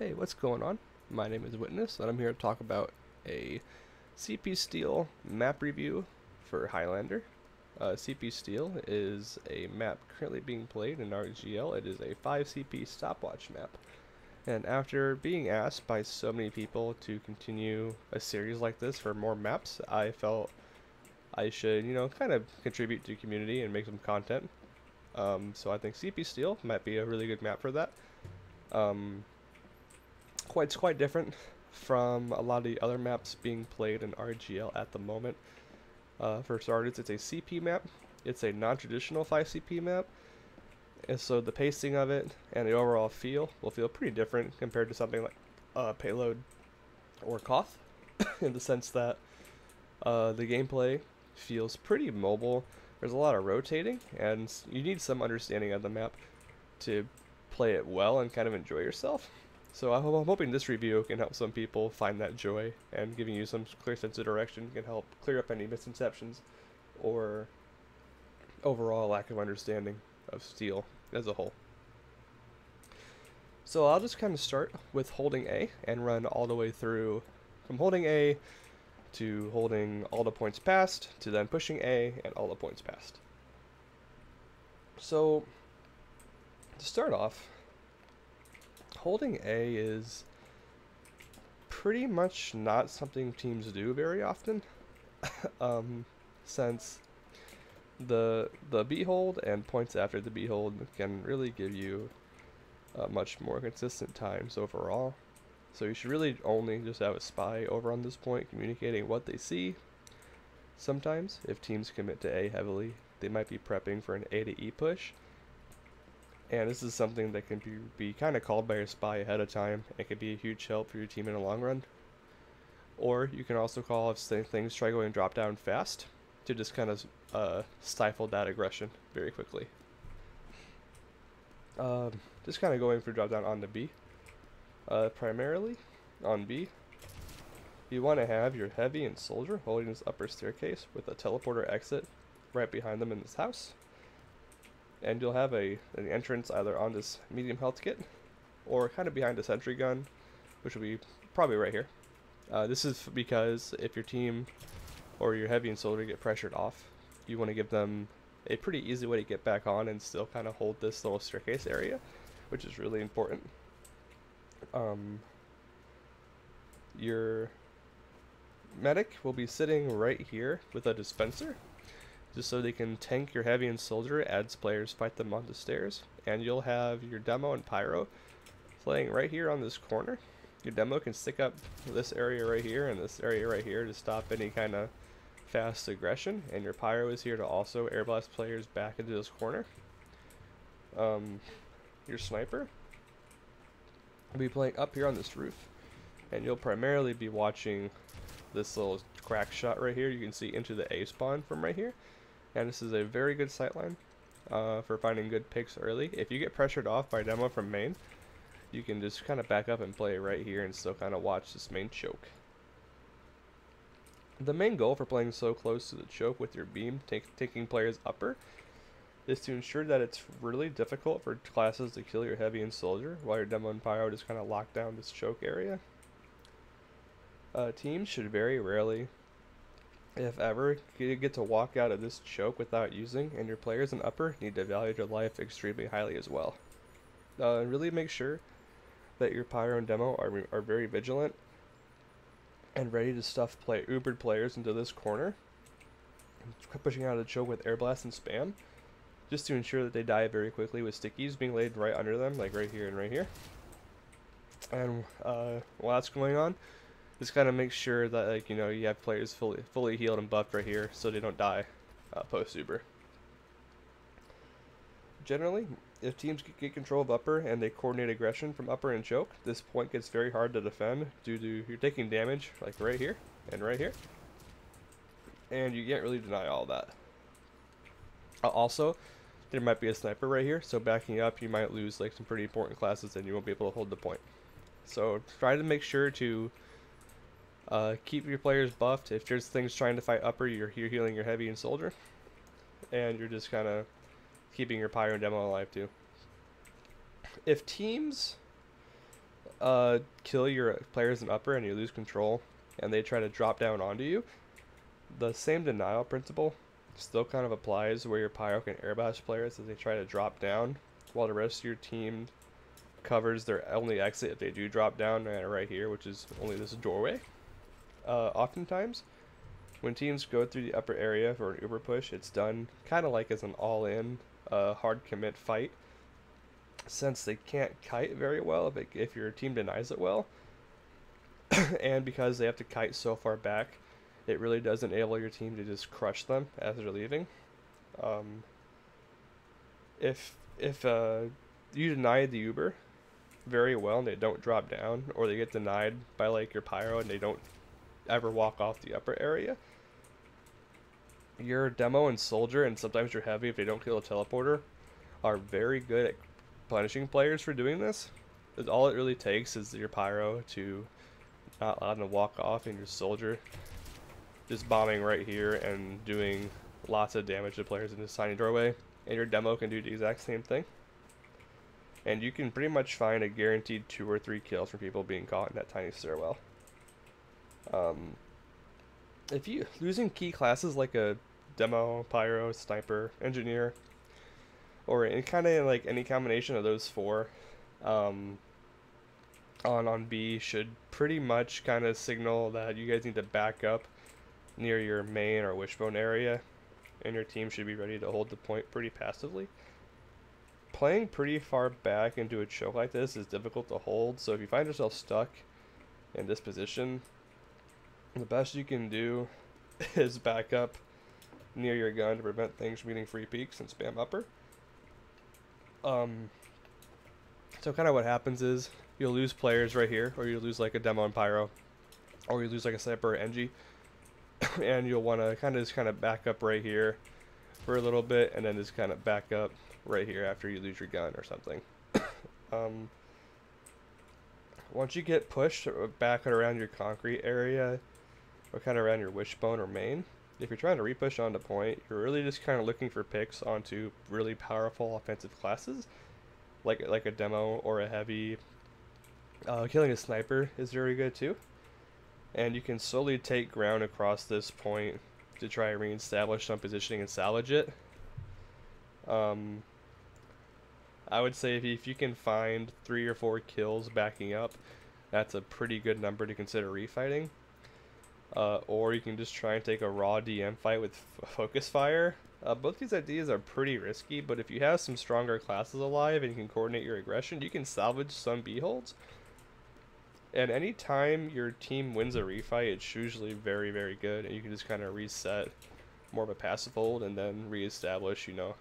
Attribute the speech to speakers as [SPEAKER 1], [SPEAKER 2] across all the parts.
[SPEAKER 1] Hey, what's going on? My name is Witness, and I'm here to talk about a CP Steel map review for Highlander. Uh, CP Steel is a map currently being played in RGL. It is a 5 CP stopwatch map. And after being asked by so many people to continue a series like this for more maps, I felt I should, you know, kind of contribute to community and make some content. Um, so I think CP Steel might be a really good map for that. Um, quite it's quite different from a lot of the other maps being played in RGL at the moment. Uh, for starters, it's a CP map. It's a non-traditional 5CP map, and so the pacing of it and the overall feel will feel pretty different compared to something like uh, Payload or Koth, in the sense that uh, the gameplay feels pretty mobile. There's a lot of rotating, and you need some understanding of the map to play it well and kind of enjoy yourself. So I'm hoping this review can help some people find that joy and giving you some clear sense of direction can help clear up any misconceptions or overall lack of understanding of steel as a whole. So I'll just kind of start with holding A and run all the way through from holding A to holding all the points passed to then pushing A and all the points passed. So to start off, holding A is pretty much not something teams do very often, um, since the the B hold and points after the B hold can really give you much more consistent times overall. So you should really only just have a spy over on this point communicating what they see. Sometimes, if teams commit to A heavily, they might be prepping for an A to E push, and this is something that can be, be kind of called by your spy ahead of time. It could be a huge help for your team in the long run. Or you can also call if things try going drop down fast to just kind of uh, stifle that aggression very quickly. Um, just kind of going for drop down on the B. Uh, primarily on B, you want to have your heavy and soldier holding this upper staircase with a teleporter exit right behind them in this house and you'll have a an entrance either on this medium health kit or kind of behind a sentry gun, which will be probably right here. Uh, this is because if your team or your heavy and soldier get pressured off, you want to give them a pretty easy way to get back on and still kind of hold this little staircase area, which is really important. Um, your medic will be sitting right here with a dispenser just so they can tank your heavy and soldier as players fight them on the stairs. And you'll have your demo and pyro playing right here on this corner. Your demo can stick up this area right here and this area right here to stop any kind of fast aggression. And your pyro is here to also airblast players back into this corner. Um, your sniper will be playing up here on this roof. And you'll primarily be watching this little crack shot right here. You can see into the A spawn from right here and this is a very good sightline uh, for finding good picks early. If you get pressured off by demo from main, you can just kind of back up and play right here and still kind of watch this main choke. The main goal for playing so close to the choke with your beam, take, taking players upper, is to ensure that it's really difficult for classes to kill your heavy and soldier while your demo and pyro just kind of lock down this choke area. Uh, teams should very rarely if ever, you get to walk out of this choke without using, and your players in upper need to value your life extremely highly as well. Uh, really make sure that your pyro and demo are, are very vigilant and ready to stuff play ubered players into this corner, pushing out of the choke with air blast and spam, just to ensure that they die very quickly with stickies being laid right under them, like right here and right here. And uh, while that's going on, this kind of makes sure that like you know you have players fully fully healed and buffed right here, so they don't die uh, post Uber. Generally, if teams get control of upper and they coordinate aggression from upper and choke, this point gets very hard to defend due to you're taking damage like right here and right here, and you can't really deny all that. Uh, also, there might be a sniper right here, so backing up you might lose like some pretty important classes and you won't be able to hold the point. So try to make sure to uh, keep your players buffed. If there's things trying to fight upper, you're, healing your heavy and soldier. And you're just kind of keeping your pyro and demo alive too. If teams uh, kill your players in upper and you lose control, and they try to drop down onto you, the same denial principle still kind of applies where your pyro can airblast players as they try to drop down, while the rest of your team covers their only exit if they do drop down right here, which is only this doorway. Uh, oftentimes, when teams go through the upper area for an uber push, it's done kind of like as an all-in, uh, hard commit fight. Since they can't kite very well if, it, if your team denies it well, and because they have to kite so far back, it really does enable your team to just crush them as they're leaving. Um, if if uh, you deny the Uber very well and they don't drop down, or they get denied by like your pyro and they don't ever walk off the upper area, your demo and soldier and sometimes your heavy if they don't kill a teleporter are very good at punishing players for doing this. All it really takes is your pyro to not allow them to walk off and your soldier just bombing right here and doing lots of damage to players in this tiny doorway. And your demo can do the exact same thing. And you can pretty much find a guaranteed two or three kills from people being caught in that tiny stairwell. Um, if you losing key classes like a demo, pyro, sniper, engineer, or any kind of like any combination of those four, um, on on B should pretty much kind of signal that you guys need to back up near your main or wishbone area, and your team should be ready to hold the point pretty passively. Playing pretty far back into a choke like this is difficult to hold, so if you find yourself stuck in this position, the best you can do is back up near your gun to prevent things from getting free peaks and spam upper. Um, so kind of what happens is you'll lose players right here, or you lose like a demo and pyro, or you lose like a sniper or Engie, and you'll want to kind of just kind of back up right here for a little bit and then just kind of back up right here after you lose your gun or something. um, once you get pushed back around your concrete area or kind of around your wishbone or main, if you're trying to repush onto point, you're really just kind of looking for picks onto really powerful offensive classes, like like a demo or a heavy. Uh, killing a sniper is very good too and you can slowly take ground across this point to try and reestablish some positioning and salvage it. Um, I would say if you, if you can find three or four kills backing up, that's a pretty good number to consider refighting. Uh, or you can just try and take a raw DM fight with focus fire. Uh, both these ideas are pretty risky, but if you have some stronger classes alive and you can coordinate your aggression, you can salvage some B holds. And anytime your team wins a refight, it's usually very, very good, and you can just kind of reset more of a passive hold and then reestablish, you know,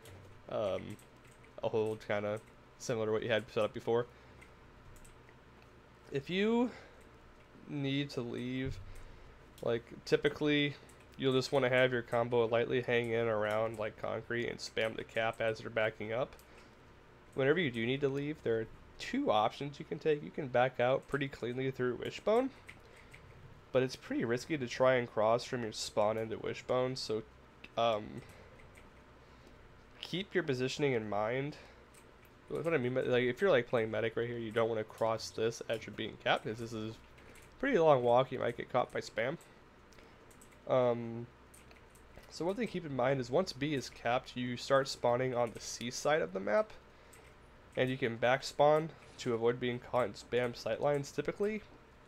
[SPEAKER 1] um, a hold kind of similar to what you had set up before. If you need to leave, like typically you'll just want to have your combo lightly hang in around like concrete and spam the cap as they're backing up. Whenever you do need to leave, there are two options you can take. You can back out pretty cleanly through Wishbone, but it's pretty risky to try and cross from your spawn into Wishbone, so um, keep your positioning in mind. What I mean, by, like if you're like playing medic right here, you don't want to cross this as you're being capped, because this is pretty long walk. You might get caught by spam. Um, so one thing to keep in mind is once B is capped, you start spawning on the C side of the map and you can back spawn to avoid being caught in spam sightlines typically.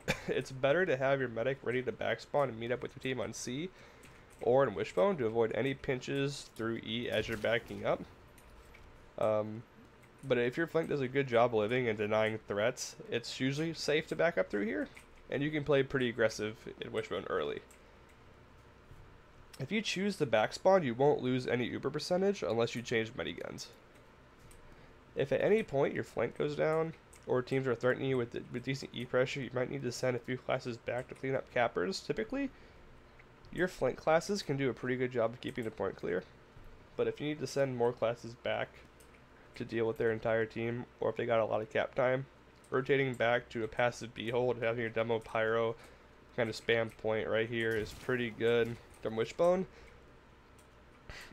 [SPEAKER 1] it's better to have your medic ready to back spawn and meet up with your team on C or in Wishbone to avoid any pinches through E as you're backing up. Um, but if your flank does a good job living and denying threats, it's usually safe to back up through here, and you can play pretty aggressive in Wishbone early. If you choose the back spawn, you won't lose any Uber percentage unless you change many guns. If at any point your flank goes down, or teams are threatening you with, with decent E pressure, you might need to send a few classes back to clean up cappers. Typically, your flank classes can do a pretty good job of keeping the point clear. But if you need to send more classes back to deal with their entire team, or if they got a lot of cap time, rotating back to a passive B hold and having your demo pyro kind of spam point right here is pretty good from Wishbone.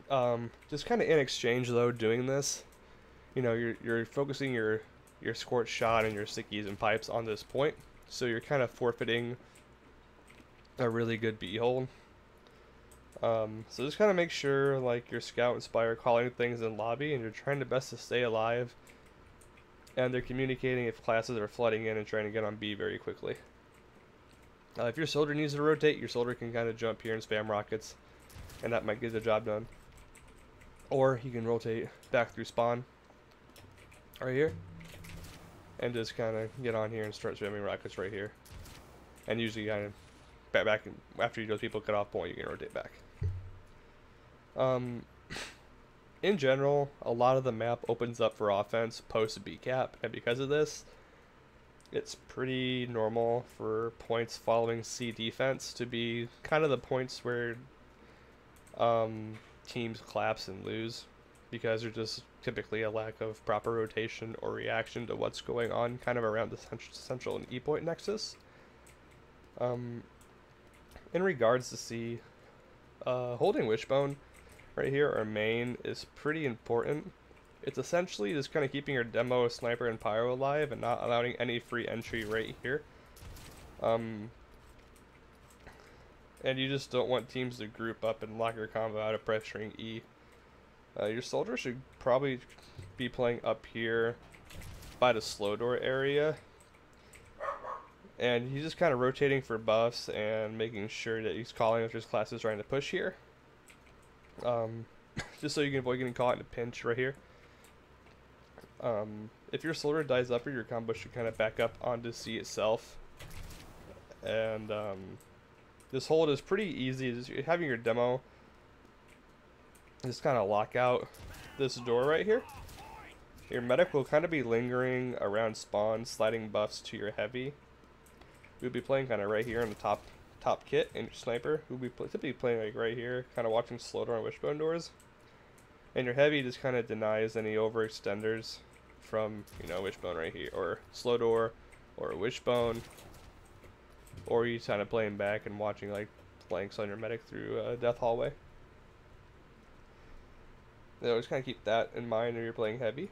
[SPEAKER 1] Um, just kind of in exchange though, doing this, you know, you're, you're focusing your your scorch shot and your stickies and pipes on this point. So you're kind of forfeiting a really good B hold. Um, so just kind of make sure like your scout and spy are calling things in lobby and you're trying the best to stay alive. And they're communicating if classes are flooding in and trying to get on B very quickly. Uh, if your soldier needs to rotate, your soldier can kind of jump here and spam rockets, and that might get the job done. Or he can rotate back through spawn, right here, and just kind of get on here and start spamming rockets right here. And usually kind of back, back after those people cut off point, you can rotate back. Um, in general, a lot of the map opens up for offense post B cap, and because of this, it's pretty normal for points following C defense to be kind of the points where um, teams collapse and lose because there's just typically a lack of proper rotation or reaction to what's going on kind of around the central and E point nexus. Um, in regards to C, uh, holding Wishbone right here, our main, is pretty important it's essentially just kind of keeping your demo, sniper, and pyro alive and not allowing any free entry right here. Um, and you just don't want teams to group up and lock your combo out of pressuring E. Uh, your soldier should probably be playing up here by the slow door area. And he's just kind of rotating for buffs and making sure that he's calling if his class is trying to push here. Um, just so you can avoid getting caught in a pinch right here. Um, if your soldier dies up, or your combo should kind of back up onto C itself. And um, this hold is pretty easy. Just having your demo just kind of lock out this door right here. Your medic will kind of be lingering around spawn, sliding buffs to your heavy. We'll be playing kind of right here on the top top kit, and your sniper, who'll be typically playing like right here, kind of watching slow door and wishbone doors. And your heavy just kind of denies any overextenders from, you know, Wishbone right here, or Slow Door, or Wishbone, or you kind of playing back and watching, like, flanks on your medic through uh, Death Hallway. You always kind of keep that in mind when you're playing heavy.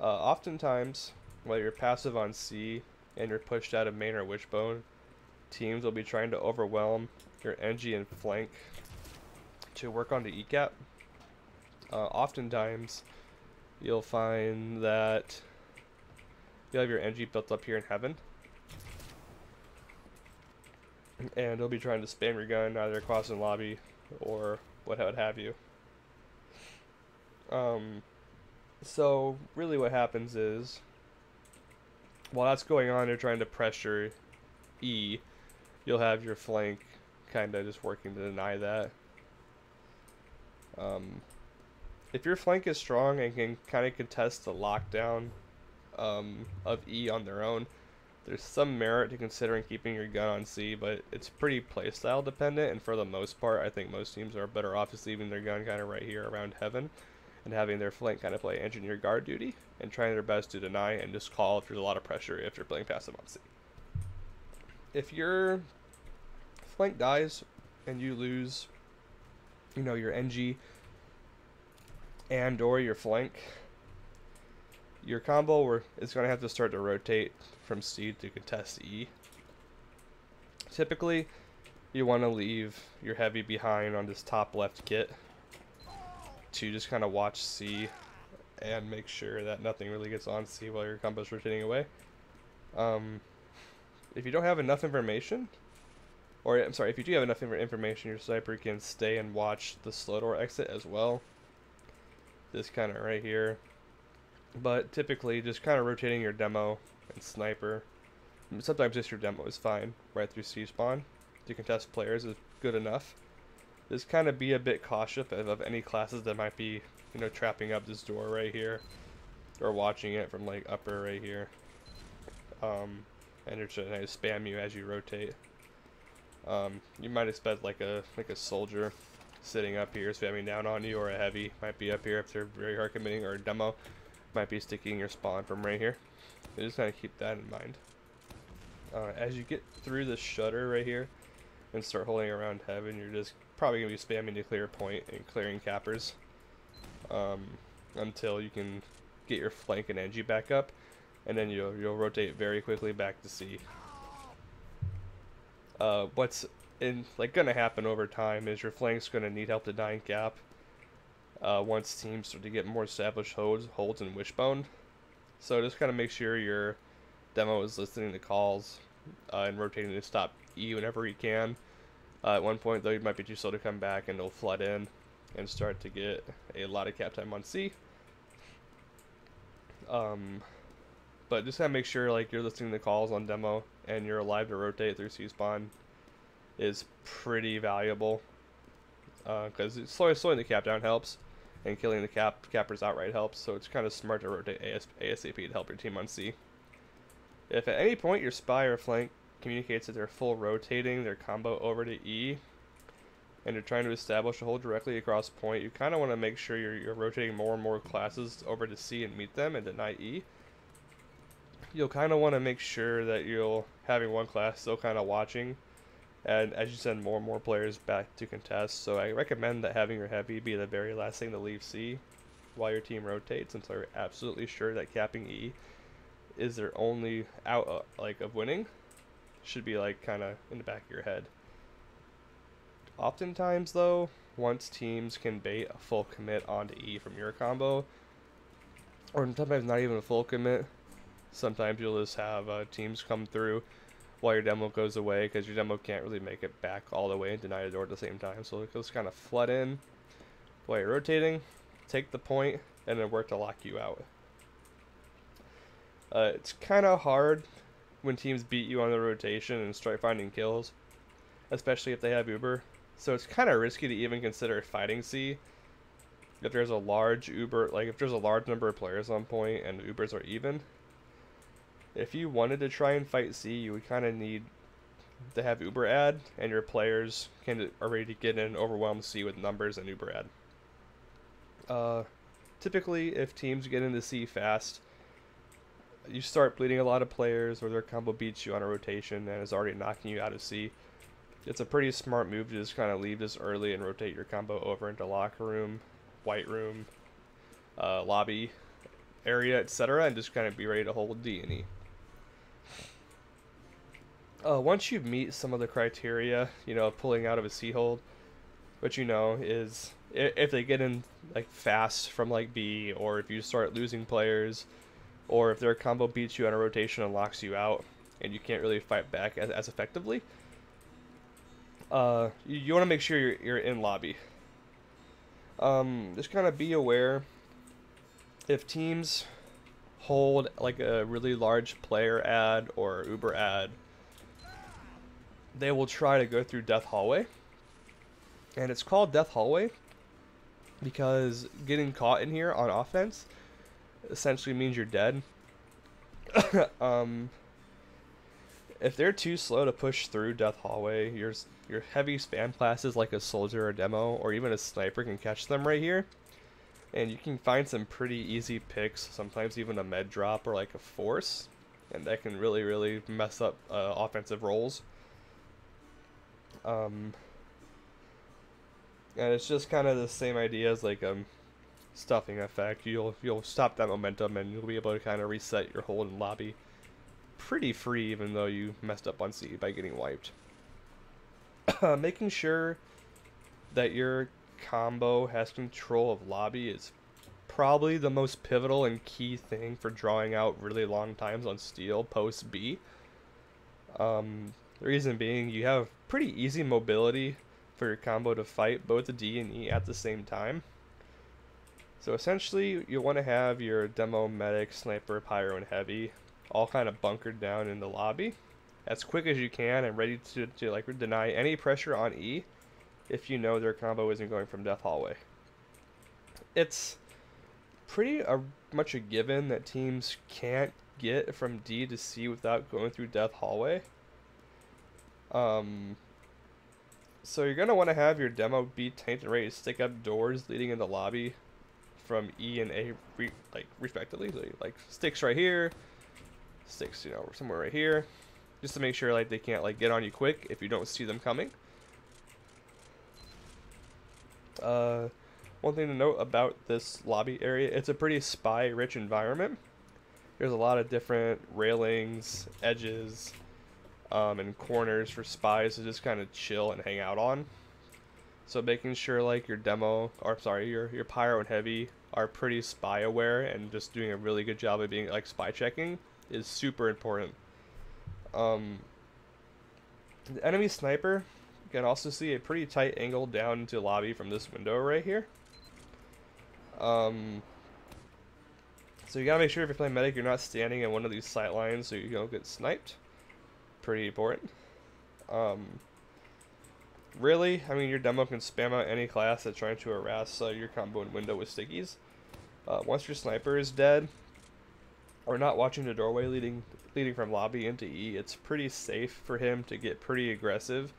[SPEAKER 1] Uh, oftentimes, while you're passive on C and you're pushed out of main or wishbone, teams will be trying to overwhelm your Engie and flank to work on the ECAP. Uh, oftentimes, you'll find that you'll have your Engie built up here in heaven. And you'll be trying to spam your gun either across the lobby or what have you. Um, so really what happens is while that's going on, you're trying to pressure E, you'll have your flank kind of just working to deny that. Um, if your flank is strong and can kind of contest the lockdown um, of E on their own, there's some merit to considering keeping your gun on C, but it's pretty playstyle dependent, and for the most part, I think most teams are better off just leaving their gun kind of right here around heaven and having their flank kind of play engineer guard duty and trying their best to deny and just call if there's a lot of pressure if you're playing passive on C. If your flank dies and you lose, you know, your Engie and or your flank, your combo is going to have to start to rotate from C to contest E. Typically, you want to leave your heavy behind on this top left kit to just kind of watch C and make sure that nothing really gets on C while your combo is rotating away. Um, if you don't have enough information, or I'm sorry, if you do have enough information, your sniper can stay and watch the slow door exit as well this kind of right here. But typically, just kind of rotating your demo and sniper. Sometimes just your demo is fine, right through C spawn. To contest players is good enough. Just kind of be a bit cautious of, of any classes that might be, you know, trapping up this door right here. Or watching it from like upper right here. Um, and they're trying to spam you as you rotate. Um, you might expect like a like a soldier sitting up here spamming down on you, or a heavy might be up here if they're very hard committing, or a demo might be sticking your spawn from right here. So just kind of keep that in mind. Uh, as you get through the shutter right here and start holding around heaven, you're just probably going to be spamming to clear point and clearing cappers um, until you can get your flank and Engie back up, and then you'll you'll rotate very quickly back to C. Uh, what's in like gonna happen over time is your flank's gonna need help to dine cap. Uh, once teams start to get more established holds, holds and wishbone, so just kind of make sure your demo is listening to calls uh, and rotating to stop E whenever he can. Uh, at one point, though, you might be too slow to come back, and they'll flood in and start to get a lot of cap time on C. Um, but just kind of make sure like you're listening to calls on demo and you're alive to rotate through C spawn is pretty valuable because uh, slowing, slowing the cap down helps and killing the cap cappers outright helps. So it's kind of smart to rotate AS, ASAP to help your team on C. If at any point your spy or flank communicates that they're full rotating their combo over to E, and you're trying to establish a hold directly across point, you kind of want to make sure you're, you're rotating more and more classes over to C and meet them and deny E. You'll kind of want to make sure that you'll having one class still kind of watching, and as you send more and more players back to contest. So I recommend that having your heavy be the very last thing to leave C while your team rotates until you're absolutely sure that capping E is their only out uh, like of winning should be like kind of in the back of your head. Oftentimes, though, once teams can bait a full commit onto E from your combo, or sometimes not even a full commit, sometimes you'll just have uh, teams come through while your demo goes away because your demo can't really make it back all the way and deny the door at the same time. So it goes kind of flood in while you're rotating, take the point, and then work to lock you out. Uh, it's kind of hard when teams beat you on the rotation and start finding kills, especially if they have Uber. So it's kind of risky to even consider fighting C. If there's a large Uber, like if there's a large number of players on point and Ubers are even, if you wanted to try and fight C, you would kind of need to have Uber ad, and your players can already get in and overwhelm C with numbers and Uber ad. Uh, typically, if teams get into C fast, you start bleeding a lot of players or their combo beats you on a rotation and is already knocking you out of C. It's a pretty smart move to just kind of leave this early and rotate your combo over into locker room, white room, uh, lobby area, etc., and just kind of be ready to hold D and E. Uh, once you meet some of the criteria, you know, pulling out of a C hold, what you know is if they get in like fast from like B, or if you start losing players, or if their combo beats you on a rotation and locks you out, and you can't really fight back as, as effectively, uh, you, you want to make sure you're, you're in lobby. Um, just kind of be aware if teams hold like a really large player ad or Uber ad, they will try to go through Death Hallway. And it's called Death Hallway because getting caught in here on offense essentially means you're dead. um, if they're too slow to push through Death Hallway, your your heavy spam classes like a soldier or demo or even a sniper can catch them right here. And you can find some pretty easy picks, sometimes even a med drop or like a force, and that can really really mess up uh, offensive rolls. Um, and it's just kind of the same idea as like um stuffing effect. You'll you'll stop that momentum and you'll be able to kind of reset your hold in lobby pretty free even though you messed up on C by getting wiped. Making sure that your combo has control of lobby is probably the most pivotal and key thing for drawing out really long times on steel post B. Um, the reason being you have pretty easy mobility for your combo to fight both the D and E at the same time. So essentially, you want to have your demo, medic, sniper, pyro, and heavy all kind of bunkered down in the lobby as quick as you can and ready to, to like deny any pressure on E if you know their combo isn't going from Death Hallway. It's pretty uh, much a given that teams can't get from D to C without going through Death Hallway. Um, so you're gonna want to have your demo be tainted ready to stick up doors leading into lobby from E and A, re like respectively. So, like sticks right here, sticks you know somewhere right here, just to make sure like they can't like get on you quick if you don't see them coming. Uh, One thing to note about this lobby area, it's a pretty spy-rich environment. There's a lot of different railings, edges, um, and corners for spies to just kind of chill and hang out on. So making sure like your demo, or sorry, your your pyro and heavy are pretty spy aware and just doing a really good job of being like spy checking is super important. Um, the enemy sniper can also see a pretty tight angle down into lobby from this window right here. Um, so you gotta make sure if you're playing medic, you're not standing in one of these sight lines so you don't get sniped. Pretty important. Um, really, I mean, your demo can spam out any class that's trying to harass uh, your combo and window with stickies. Uh, once your sniper is dead, or not watching the doorway leading leading from lobby into E, it's pretty safe for him to get pretty aggressive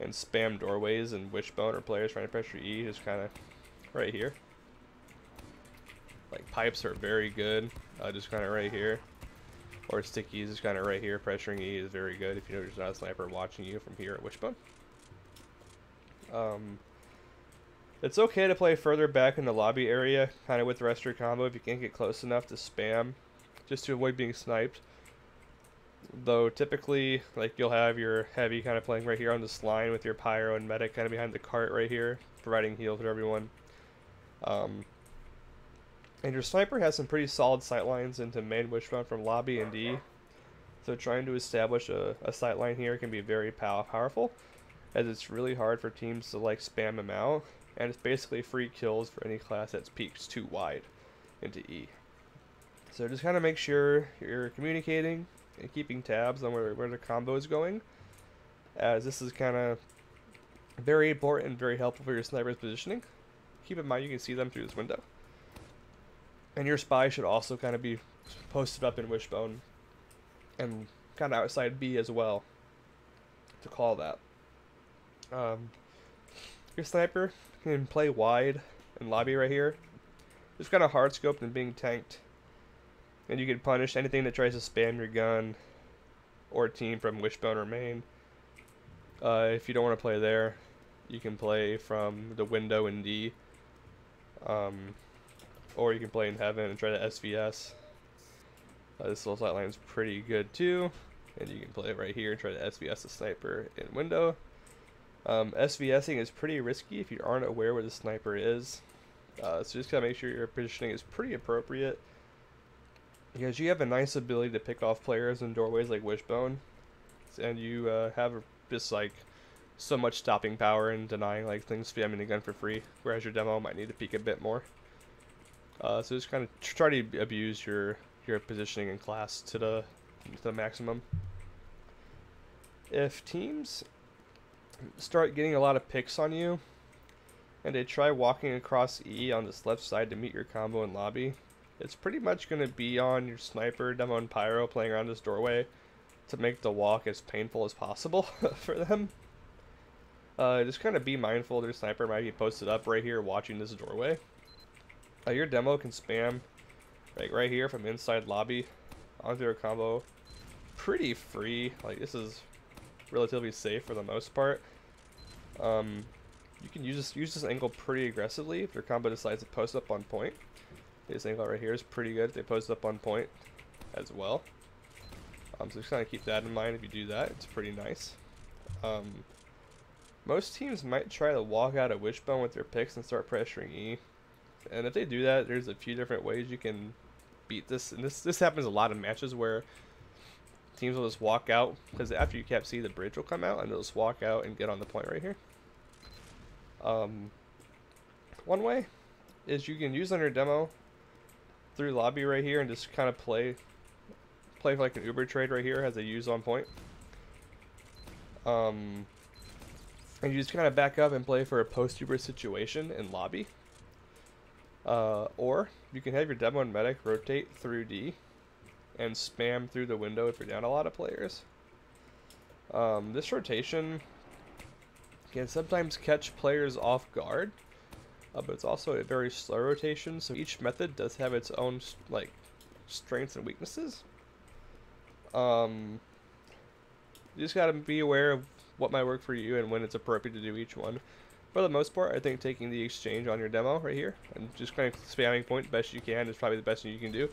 [SPEAKER 1] and spam doorways and wishbone or players trying to pressure E is kind of right here. Like pipes are very good, uh, just kind of right here. Or stickies is kind of right here. Pressuring E is very good if you know there's not a sniper watching you from here at wishbone. Um, it's okay to play further back in the lobby area, kind of with the rest of your combo if you can't get close enough to spam, just to avoid being sniped. Though typically, like you'll have your heavy kind of playing right here on this line with your pyro and medic kind of behind the cart right here, providing heal for everyone. Um, and your sniper has some pretty solid sight lines into main wishbone from lobby and D. So trying to establish a, a sight line here can be very pow powerful, as it's really hard for teams to like spam him out, and it's basically free kills for any class that's peaked too wide into E. So just kind of make sure you're communicating and keeping tabs on where, where the combo is going, as this is kind of very important and very helpful for your sniper's positioning. Keep in mind you can see them through this window. And your spy should also kind of be posted up in Wishbone and kind of outside B as well to call that. Um, your sniper can play wide and lobby right here. It's kind of hard scoped and being tanked. And you can punish anything that tries to spam your gun or team from Wishbone or main. Uh, if you don't want to play there, you can play from the window in D. Um, or you can play in heaven and try to SVS. Uh, this little sight is pretty good too. And you can play it right here and try to SVS the sniper in window. Um, SVSing is pretty risky if you aren't aware where the sniper is. Uh, so just gotta make sure your positioning is pretty appropriate. Because you have a nice ability to pick off players in doorways like Wishbone. And you uh, have just like so much stopping power and denying like things spamming the gun for free. Whereas your demo might need to peek a bit more. Uh, so just kind of try to abuse your your positioning in class to the to the maximum. If teams start getting a lot of picks on you, and they try walking across E on this left side to meet your combo in lobby, it's pretty much going to be on your sniper, demo, and pyro playing around this doorway to make the walk as painful as possible for them. Uh, just kind of be mindful their sniper might be posted up right here watching this doorway. Uh, your demo can spam like right here from inside lobby onto a combo pretty free. Like this is relatively safe for the most part. Um, you can use this use this angle pretty aggressively if your combo decides to post up on point. This angle right here is pretty good. They post up on point as well. Um, so just kind of keep that in mind if you do that. It's pretty nice. Um, most teams might try to walk out a wishbone with their picks and start pressuring E. And if they do that, there's a few different ways you can beat this. And this this happens a lot in matches where teams will just walk out because after you cap C, the bridge will come out and they'll just walk out and get on the point right here. Um, one way is you can use under demo through lobby right here and just kind of play play like an Uber trade right here as a use on point. Um, and you just kind of back up and play for a post Uber situation in lobby. Uh, or you can have your demo and medic rotate through D and spam through the window if you're down a lot of players. Um, this rotation can sometimes catch players off guard, uh, but it's also a very slow rotation, so each method does have its own like strengths and weaknesses. Um, you just gotta be aware of what might work for you and when it's appropriate to do each one. For the most part, I think taking the exchange on your demo right here and just kind of spamming point best you can is probably the best thing you can do.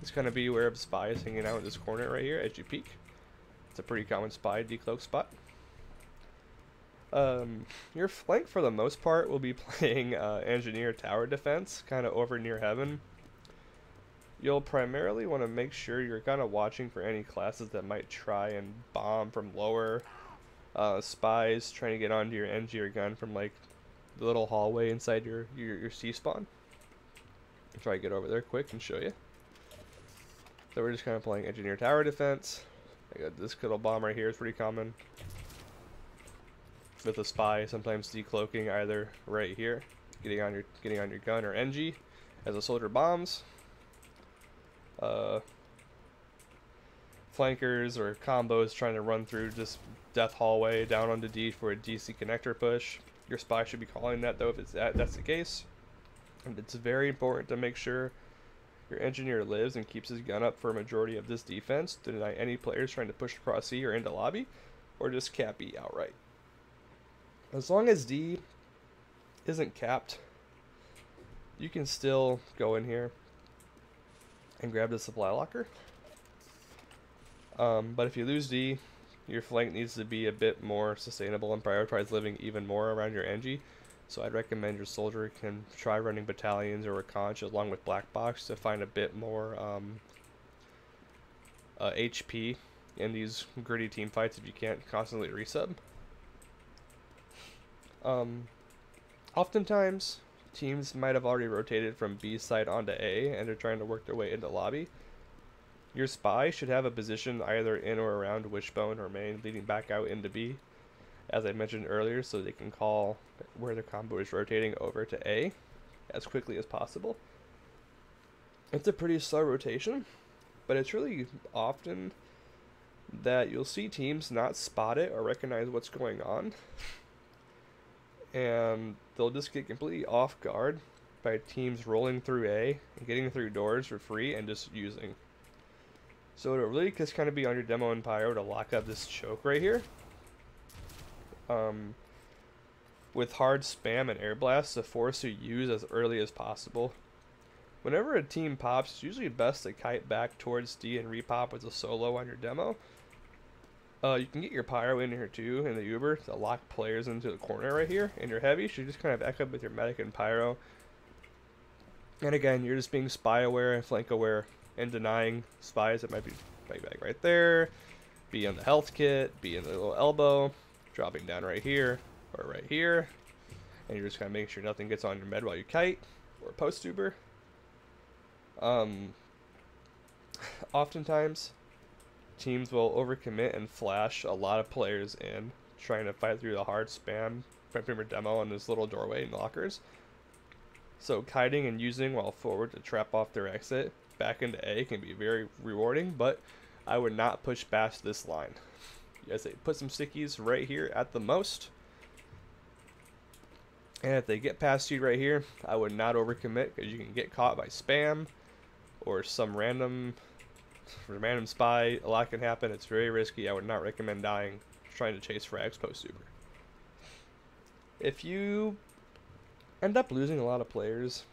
[SPEAKER 1] It's going to be the spy is hanging out in this corner right here as you peek. It's a pretty common spy decloak spot. Um, your flank for the most part will be playing uh, engineer tower defense, kind of over near heaven. You'll primarily want to make sure you're kind of watching for any classes that might try and bomb from lower. Uh, spies trying to get onto your Engie or gun from like the little hallway inside your, your, your C spawn. I'll try to get over there quick and show you. So we're just kind of playing engineer tower defense. I got this little bomb right here is pretty common. With a spy, sometimes decloaking either right here, getting on your getting on your gun or Engie as a soldier bombs. Uh, flankers or combos trying to run through this death hallway down onto D for a DC connector push. Your spy should be calling that though if it's that, that's the case. And it's very important to make sure your engineer lives and keeps his gun up for a majority of this defense to deny any players trying to push across C or into lobby, or just cap E outright. As long as D isn't capped, you can still go in here and grab the supply locker. Um, but if you lose D, your flank needs to be a bit more sustainable and prioritize living even more around your Engie. So I'd recommend your soldier can try running battalions or a conch along with black box to find a bit more um, uh, HP in these gritty team fights if you can't constantly resub. Um, oftentimes, teams might have already rotated from B side onto A and are trying to work their way into lobby. Your spy should have a position either in or around wishbone or main leading back out into B as I mentioned earlier, so they can call where their combo is rotating over to A as quickly as possible. It's a pretty slow rotation, but it's really often that you'll see teams not spot it or recognize what's going on. And they'll just get completely off guard by teams rolling through A and getting through doors for free and just using. So it'll really just kind of be on your demo and pyro to lock up this choke right here um, with hard spam and air blasts to force you use as early as possible. Whenever a team pops, it's usually best to kite back towards D and repop with a solo on your demo. Uh, you can get your pyro in here too in the Uber to lock players into the corner right here. And your heavy should just kind of echo with your medic and pyro. And again, you're just being spy aware and flank aware and denying spies that might be right back right there, be on the health kit, be in the little elbow dropping down right here or right here. And you're just kind of making sure nothing gets on your med while you kite or post Uber. Um, oftentimes, teams will overcommit and flash a lot of players in trying to fight through the hard spam Premier demo on this little doorway and lockers. So kiting and using while forward to trap off their exit back into A can be very rewarding, but I would not push past this line. I say put some stickies right here at the most. And if they get past you right here, I would not overcommit because you can get caught by spam or some random random spy. A lot can happen. It's very risky. I would not recommend dying trying to chase frags post Uber. If you end up losing a lot of players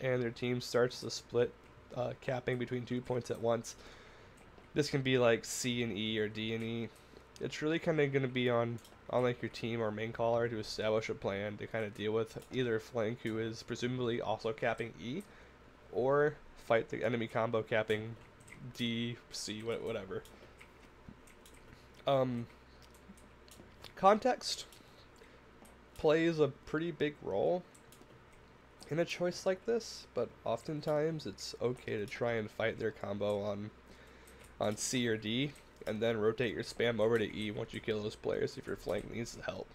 [SPEAKER 1] and their team starts to split uh, capping between two points at once, this can be like C and E or D and E. It's really kind of going to be on on like your team or main caller to establish a plan to kind of deal with either flank who is presumably also capping E, or fight the enemy combo capping D, C, whatever. Um, context plays a pretty big role in a choice like this, but oftentimes it's okay to try and fight their combo on on C or D, and then rotate your spam over to E once you kill those players if your flank needs help.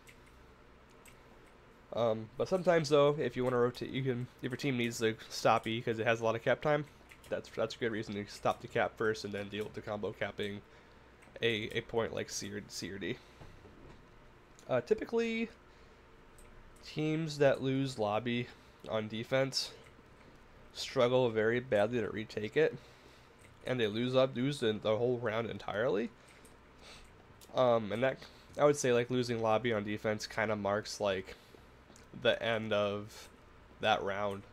[SPEAKER 1] Um, but sometimes though, if you want to rotate, you can. If your team needs to stop E because it has a lot of cap time, that's that's a good reason to stop the cap first and then deal with the combo capping a a point like C or C or D. Uh, typically, teams that lose lobby on defense struggle very badly to retake it and they lose up lose the, the whole round entirely. Um, and that I would say like losing lobby on defense kind of marks like the end of that round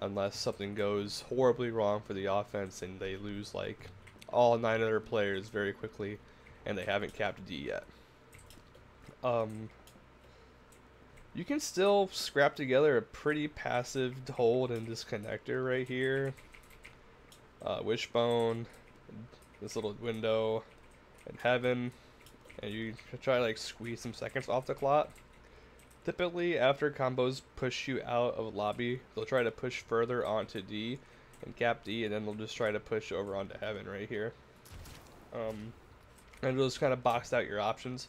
[SPEAKER 1] unless something goes horribly wrong for the offense and they lose like all nine other players very quickly and they haven't capped D yet. Um, you can still scrap together a pretty passive hold and disconnector right here. Uh, wishbone, this little window, and heaven, and you try to like squeeze some seconds off the clock. Typically, after combos push you out of lobby, they'll try to push further onto D and cap D, and then they'll just try to push over onto heaven right here. Um, and it'll just kind of box out your options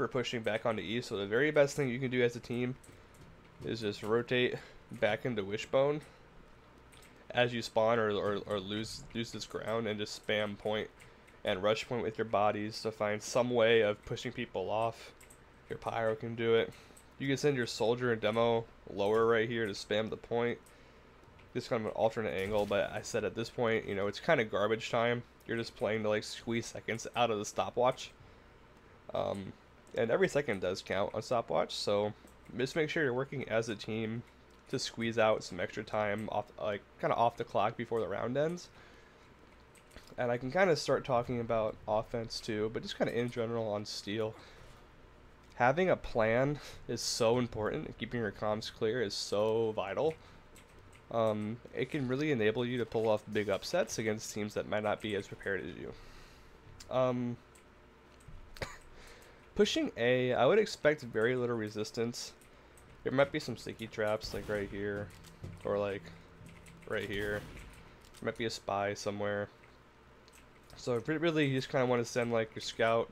[SPEAKER 1] for pushing back onto E. So the very best thing you can do as a team is just rotate back into Wishbone as you spawn or, or, or lose lose this ground and just spam point and rush point with your bodies to find some way of pushing people off. Your pyro can do it. You can send your soldier and demo lower right here to spam the point. This kind of an alternate angle, but I said at this point, you know, it's kind of garbage time. You're just playing to like squeeze seconds out of the stopwatch. Um, and every second does count on stopwatch, so just make sure you're working as a team to squeeze out some extra time off, like kind of off the clock before the round ends. And I can kind of start talking about offense too, but just kind of in general on steel. Having a plan is so important, keeping your comms clear is so vital. Um, it can really enable you to pull off big upsets against teams that might not be as prepared as you. Um, Pushing A, I would expect very little resistance. There might be some sticky traps, like right here, or like right here. There might be a spy somewhere. So really, you just kind of want to send like your scout,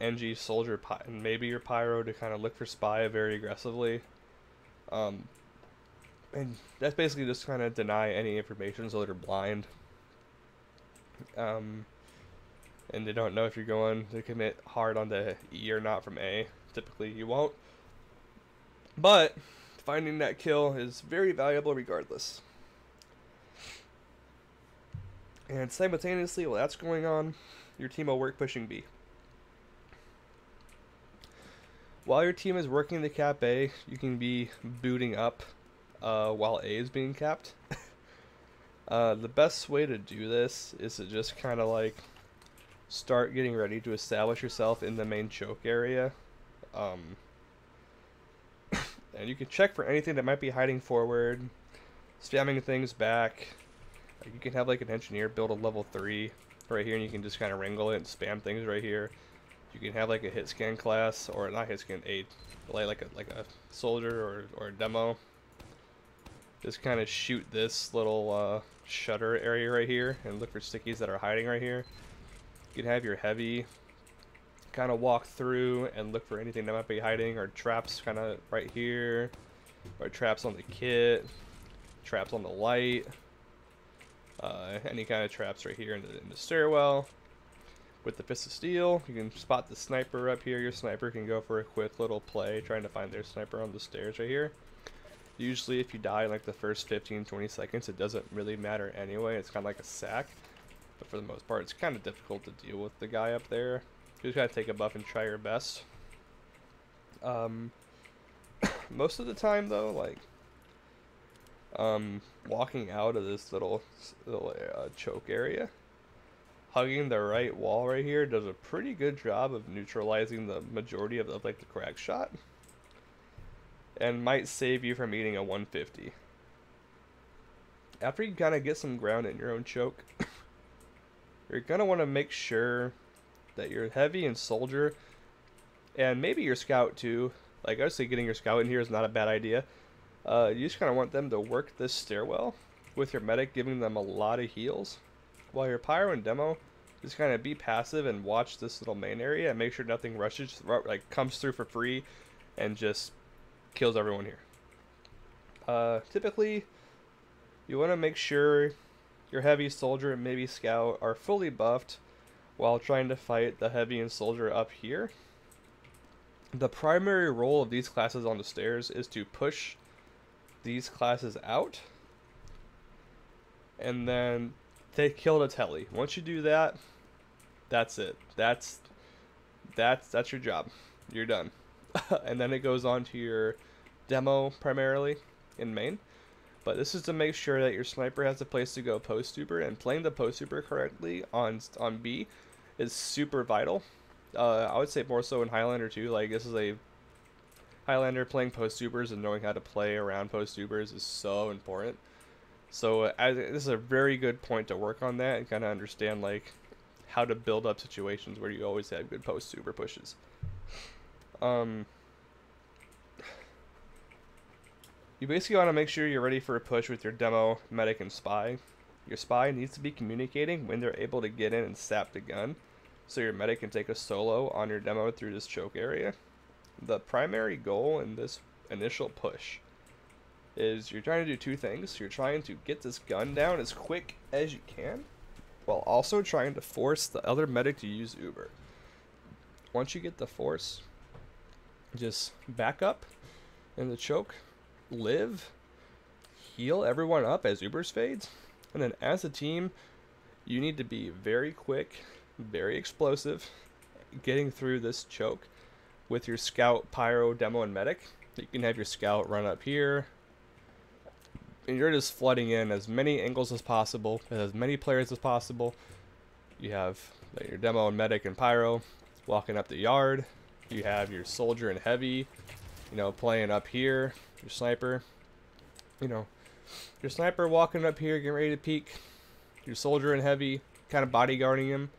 [SPEAKER 1] Engie, soldier, and maybe your pyro to kind of look for spy very aggressively. Um, and that's basically just kind of deny any information so they're blind. Um, and they don't know if you're going to commit hard on the E or not from A. Typically, you won't. But finding that kill is very valuable regardless. And simultaneously, while that's going on, your team will work pushing B. While your team is working the cap A, you can be booting up uh, while A is being capped. uh, the best way to do this is to just kind of like start getting ready to establish yourself in the main choke area. Um, and you can check for anything that might be hiding forward, spamming things back. you can have like an engineer build a level 3 right here and you can just kind of wrangle it and spam things right here. You can have like a hit scan class, or not hit scan, a like a like a soldier or, or a demo. Just kind of shoot this little uh, shutter area right here and look for stickies that are hiding right here. You can have your heavy kind of walk through and look for anything that might be hiding or traps kind of right here or traps on the kit traps on the light uh, any kind of traps right here in the, in the stairwell. With the fist of steel you can spot the sniper up here. Your sniper can go for a quick little play trying to find their sniper on the stairs right here. Usually if you die in like the first 15 20 seconds it doesn't really matter anyway. It's kind of like a sack but for the most part, it's kind of difficult to deal with the guy up there. You just gotta take a buff and try your best. Um, most of the time, though, like, um, walking out of this little, little uh, choke area, hugging the right wall right here does a pretty good job of neutralizing the majority of, the, like, the crack shot. And might save you from eating a 150. After you kind of get some ground in your own choke, you're going to want to make sure that you're heavy and soldier, and maybe your scout too. Like, say getting your scout in here is not a bad idea. Uh, you just kind of want them to work this stairwell with your medic, giving them a lot of heals. While your pyro and demo, just kind of be passive and watch this little main area and make sure nothing rushes, like comes through for free and just kills everyone here. Uh, typically, you want to make sure your heavy soldier and maybe scout are fully buffed while trying to fight the heavy and soldier up here. The primary role of these classes on the stairs is to push these classes out and then they kill the telly. Once you do that, that's it. That's that's that's your job. You're done. and then it goes on to your demo primarily in main. But this is to make sure that your sniper has a place to go post super, and playing the post super correctly on on B is super vital. Uh, I would say more so in Highlander too. Like this is a Highlander playing post supers and knowing how to play around post supers is so important. So uh, this is a very good point to work on that and kind of understand like how to build up situations where you always have good post super pushes. Um, you basically want to make sure you're ready for a push with your demo, medic, and spy. Your spy needs to be communicating when they're able to get in and sap the gun, so your medic can take a solo on your demo through this choke area. The primary goal in this initial push is you're trying to do two things. You're trying to get this gun down as quick as you can, while also trying to force the other medic to use Uber. Once you get the force, just back up in the choke, live, heal everyone up as Ubers fades, and then as a team, you need to be very quick, very explosive, getting through this choke with your scout, pyro, demo, and medic. You can have your scout run up here, and you're just flooding in as many angles as possible, as many players as possible. You have your demo and medic and pyro walking up the yard. You have your soldier and heavy, you know, playing up here. Your sniper, you know, your sniper walking up here, getting ready to peek. Your soldier and heavy, kind of bodyguarding him.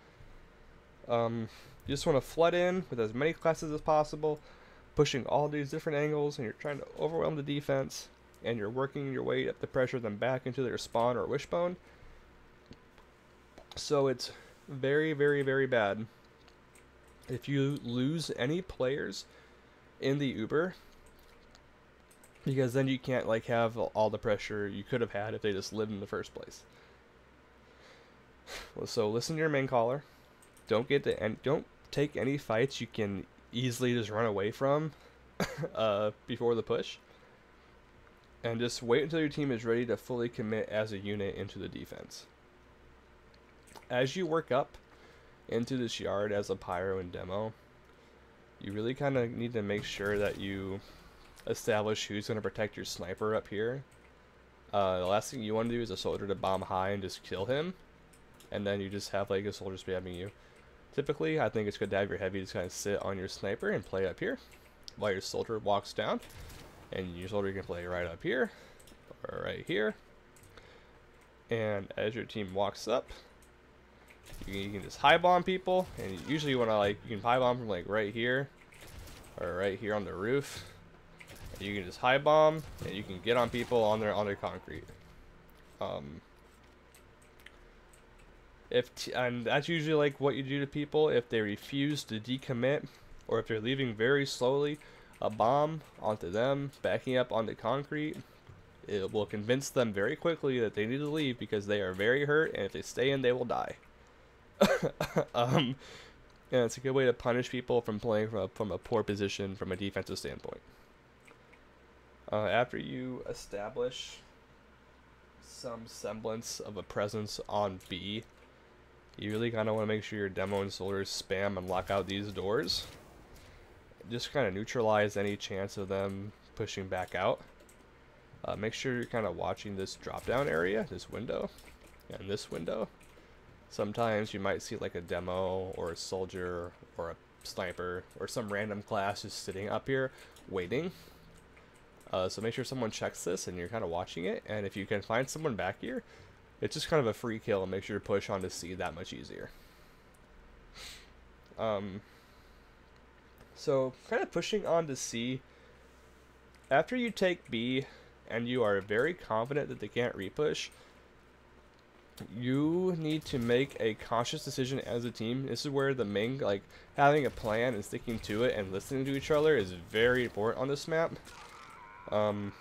[SPEAKER 1] Um, you just want to flood in with as many classes as possible, pushing all these different angles, and you're trying to overwhelm the defense, and you're working your way up to pressure them back into their spawn or wishbone. So it's very, very, very bad if you lose any players in the Uber, because then you can't like have all the pressure you could have had if they just lived in the first place. So listen to your main caller. Don't get the and don't take any fights you can easily just run away from uh, before the push. And just wait until your team is ready to fully commit as a unit into the defense. As you work up into this yard as a pyro and demo, you really kind of need to make sure that you establish who's going to protect your sniper up here. Uh, the last thing you want to do is a soldier to bomb high and just kill him, and then you just have like a soldier spamming you. Typically, I think it's good to have your heavy just kind of sit on your sniper and play up here, while your soldier walks down, and your soldier can play right up here, or right here. And as your team walks up, you can, you can just high bomb people, and usually you want to like you can high bomb from like right here, or right here on the roof. And you can just high bomb, and you can get on people on their on their concrete. Um, if and that's usually like what you do to people if they refuse to decommit, or if they're leaving very slowly, a bomb onto them, backing up onto concrete. It will convince them very quickly that they need to leave because they are very hurt, and if they stay in, they will die. um, and it's a good way to punish people from playing from a, from a poor position from a defensive standpoint. Uh, after you establish some semblance of a presence on B, you really kind of want to make sure your demo and soldiers spam and lock out these doors. Just kind of neutralize any chance of them pushing back out. Uh, make sure you're kind of watching this drop down area, this window, and this window. Sometimes you might see like a demo or a soldier or a sniper or some random class just sitting up here waiting. Uh, so make sure someone checks this and you're kind of watching it. And if you can find someone back here, it's just kind of a free kill and make sure to push on to C that much easier. Um, so kind of pushing on to C. After you take B and you are very confident that they can't repush, you need to make a conscious decision as a team. This is where the main, like, having a plan and sticking to it and listening to each other is very important on this map. Um,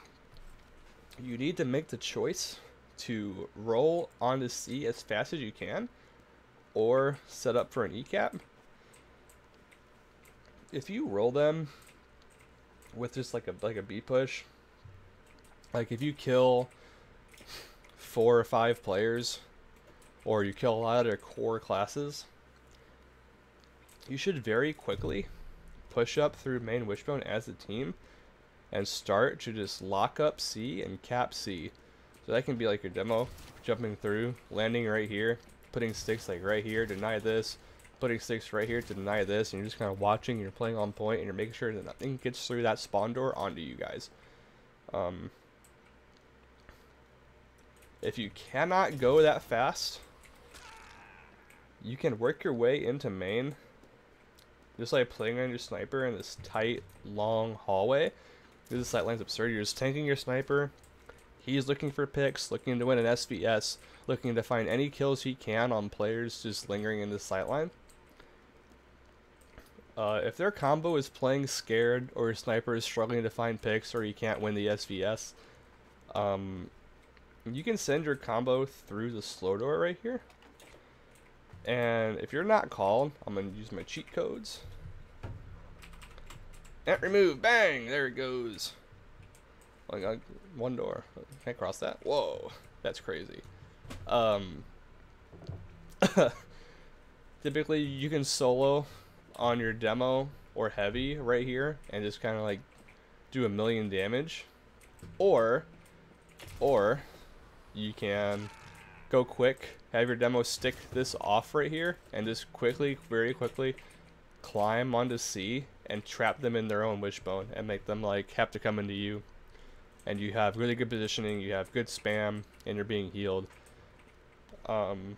[SPEAKER 1] you need to make the choice to roll onto C as fast as you can or set up for an ECAP. If you roll them with just like a like a B push, like if you kill four or five players, or you kill a lot of their core classes, you should very quickly push up through main wishbone as a team and start to just lock up C and cap C. So that can be like your demo, jumping through, landing right here, putting sticks like right here, deny this, putting sticks right here to deny this, and you're just kind of watching, you're playing on point, and you're making sure that nothing gets through that spawn door onto you guys. Um, if you cannot go that fast, you can work your way into main, just like playing on your sniper in this tight, long hallway. This sight line's absurd. You're just tanking your sniper. He's looking for picks, looking to win an SVS, looking to find any kills he can on players just lingering in the sight line. Uh, if their combo is playing scared, or sniper is struggling to find picks, or he can't win the SVS, um, you can send your combo through the slow door right here. And if you're not called, I'm going to use my cheat codes. And remove, bang, there it goes. I got one door. Can't cross that. Whoa, that's crazy. Um, typically, you can solo on your demo or heavy right here and just kind of like do a million damage. Or, or you can go quick, have your demo stick this off right here, and just quickly, very quickly, climb onto C and trap them in their own wishbone and make them like have to come into you. And you have really good positioning, you have good spam, and you're being healed. Um,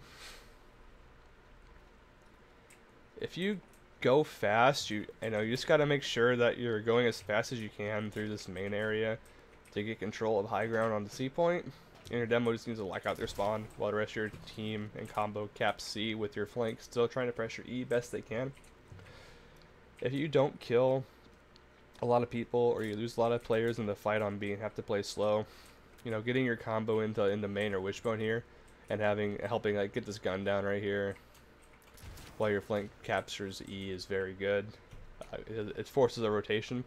[SPEAKER 1] if you go fast, you you know you just got to make sure that you're going as fast as you can through this main area to get control of high ground on the C point. And your demo just needs to lock out their spawn while the rest of your team and combo cap C with your flank, still trying to pressure E best they can. If you don't kill a lot of people or you lose a lot of players in the fight on B and have to play slow, you know, getting your combo into into main or wishbone here and having helping like get this gun down right here while your flank captures E is very good. Uh, it, it forces a rotation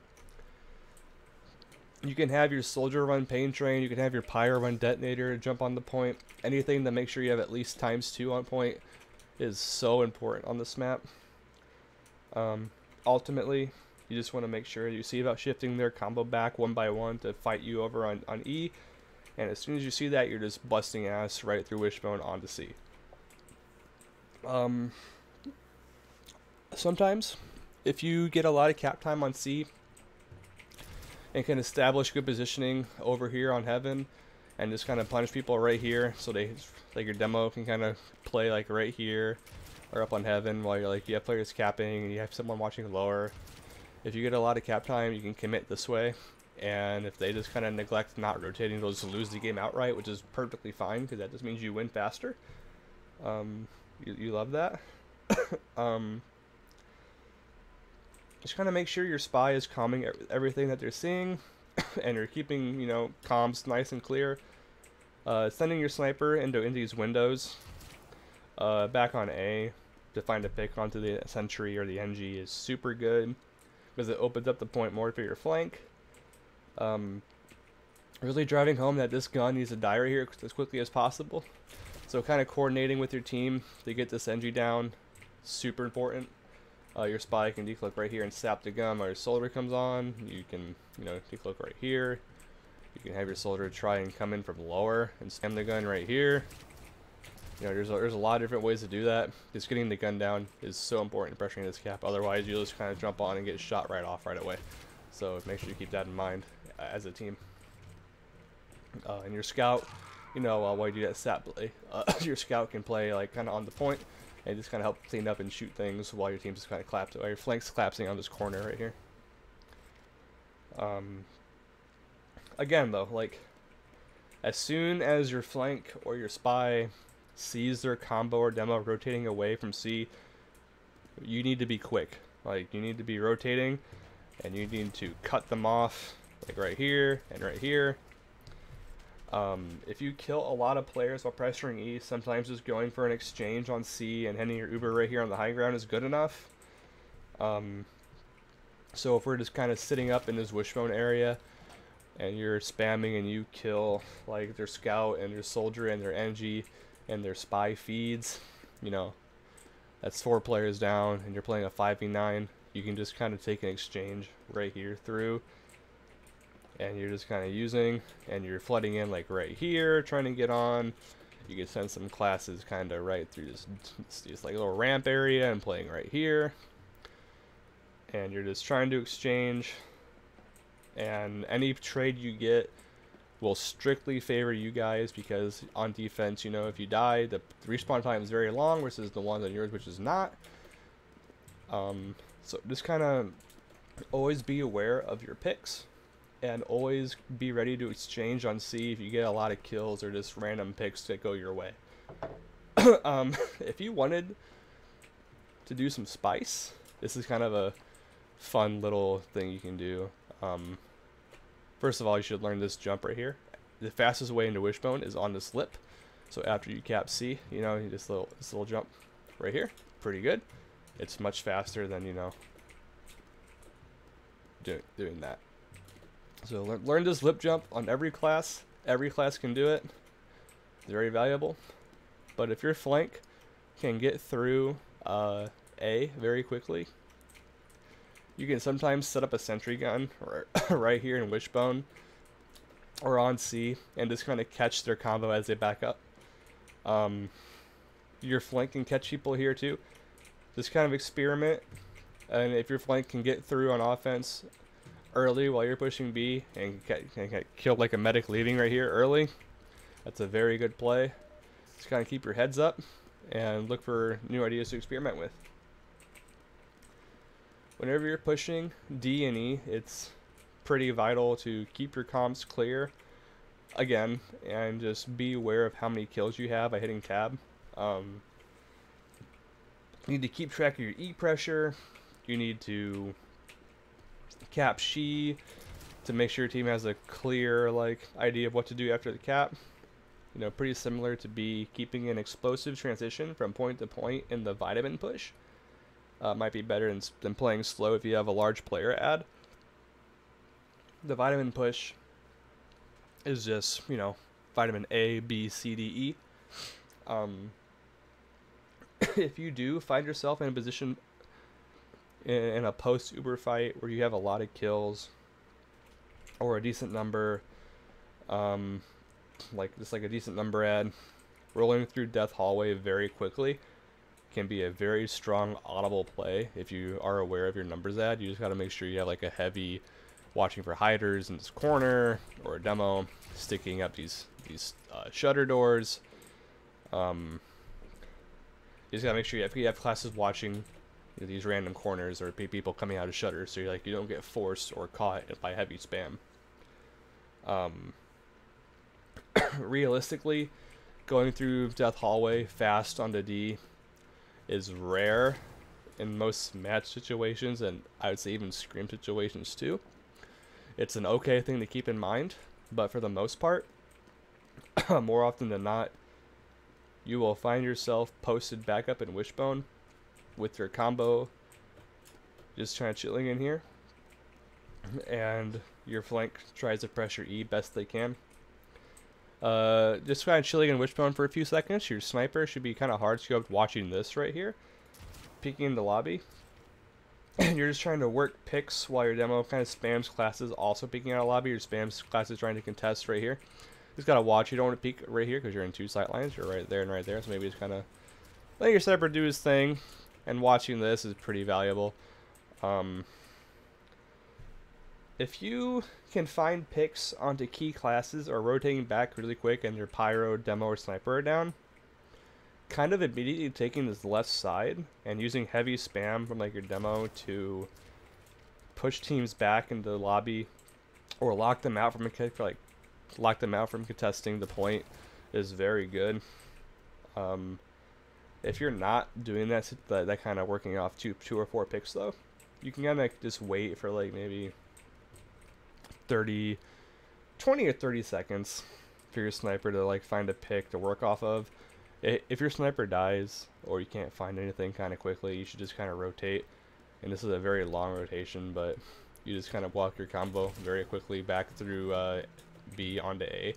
[SPEAKER 1] you can have your soldier run pain train, you can have your pyro run detonator jump on the point. Anything to make sure you have at least times two on point is so important on this map. Um, ultimately, you just want to make sure you see about shifting their combo back one by one to fight you over on, on E. And as soon as you see that, you're just busting ass right through Wishbone onto C. Um, sometimes, if you get a lot of cap time on C, and can establish good positioning over here on heaven and just kind of punish people right here. So they like your demo can kind of play like right here or up on heaven while you're like you have players capping and you have someone watching lower. If you get a lot of cap time you can commit this way. And if they just kind of neglect not rotating they'll just lose the game outright which is perfectly fine because that just means you win faster. Um, you, you love that. Um, just kind of make sure your spy is calming everything that they're seeing and you're keeping, you know, comms nice and clear. Uh, sending your sniper into, into these windows uh, back on A to find a pick onto the sentry or the Engie is super good because it opens up the point more for your flank. Um, really driving home that this gun needs to die right here as quickly as possible. So kind of coordinating with your team to get this Engie down, super important uh, your spy can decloak right here and sap the gun while your soldier comes on. You can, you know, decloak right here. You can have your soldier try and come in from lower and spam the gun right here. You know, there's a, there's a lot of different ways to do that. Just getting the gun down is so important in pressuring this cap. Otherwise, you'll just kind of jump on and get shot right off right away. So make sure you keep that in mind uh, as a team. Uh, and your scout, you know, uh, while you do that sap play, uh, your scout can play like kind of on the point and just kind of help clean up and shoot things while your team's just kind of collapsed, while your flank's collapsing on this corner right here. Um, again, though, like, as soon as your flank or your spy sees their combo or demo rotating away from C, you need to be quick. Like, you need to be rotating, and you need to cut them off, like right here and right here, um, if you kill a lot of players while pressuring E, sometimes just going for an exchange on C and hitting your Uber right here on the high ground is good enough. Um, so if we're just kind of sitting up in this wishbone area and you're spamming and you kill like their scout and their soldier and their Engie and their spy feeds, you know, that's four players down and you're playing a 5v9, you can just kind of take an exchange right here through and you're just kind of using, and you're flooding in like right here, trying to get on. You can send some classes kind of right through this, this, like little ramp area and playing right here. And you're just trying to exchange, and any trade you get will strictly favor you guys because on defense, you know, if you die, the respawn time is very long versus the ones on yours, which is not. Um, so just kind of always be aware of your picks and always be ready to exchange on C if you get a lot of kills or just random picks that go your way. um, if you wanted to do some spice, this is kind of a fun little thing you can do. Um, first of all, you should learn this jump right here. The fastest way into Wishbone is on this lip. So after you cap C, you know, this little this little jump right here, pretty good. It's much faster than you know doing doing that. So learn, learn this lip jump on every class. Every class can do it. It's very valuable. But if your flank can get through uh, A very quickly, you can sometimes set up a sentry gun right, here in Wishbone or on C and just kind of catch their combo as they back up. Um, your flank can catch people here too. Just kind of experiment. And if your flank can get through on offense early while you're pushing B and get, and get killed like a medic leaving right here early, that's a very good play. Just kind of keep your heads up and look for new ideas to experiment with. Whenever you're pushing D and E, it's pretty vital to keep your comps clear again and just be aware of how many kills you have by hitting tab. Um, you need to keep track of your E pressure. You need to cap she to make sure your team has a clear like idea of what to do after the cap. You know, pretty similar to be keeping an explosive transition from point to point in the vitamin push. Uh, might be better than, than playing slow if you have a large player ad. The vitamin push is just, you know, vitamin A, B, C, D, E. Um, if you do find yourself in a position in, a post Uber fight where you have a lot of kills or a decent number, um, like just like a decent number ad, rolling through Death Hallway very quickly can be a very strong audible play if you are aware of your numbers ad. You just got to make sure you have like a heavy watching for hiders in this corner or a demo sticking up these these uh, shutter doors. Um, you just gotta make sure you have, you have classes watching these random corners or people coming out of shutters, so you're like you don't get forced or caught by heavy spam. Um, realistically, going through Death Hallway fast onto D is rare in most match situations, and I would say even scrim situations too. It's an okay thing to keep in mind, but for the most part, more often than not, you will find yourself posted back up in Wishbone with your combo just trying to chilling in here. And your flank tries to pressure E best they can. Uh, just kind of chilling in Wishbone for a few seconds. Your sniper should be kind of hard scoped watching this right here. Peeking in the lobby. And you're just trying to work picks while your demo kind of spams classes also peeking out of lobby. Your spams classes trying to contest right here just gotta watch. You don't want to peek right here because you're in two sight lines. You're right there and right there. So maybe just kind of let your sniper do his thing. And watching this is pretty valuable. Um, if you can find picks onto key classes or rotating back really quick and your pyro, demo, or sniper are down, kind of immediately taking this left side and using heavy spam from like your demo to push teams back into the lobby or lock them out from a kick for like lock them out from contesting the point is very good. Um, if you're not doing that, that, that kind of working off two, two or four picks though, you can kind of just wait for like maybe 30, 20 or 30 seconds for your sniper to like find a pick to work off of. If your sniper dies or you can't find anything kind of quickly, you should just kind of rotate. And this is a very long rotation, but you just kind of walk your combo very quickly back through uh, B onto A.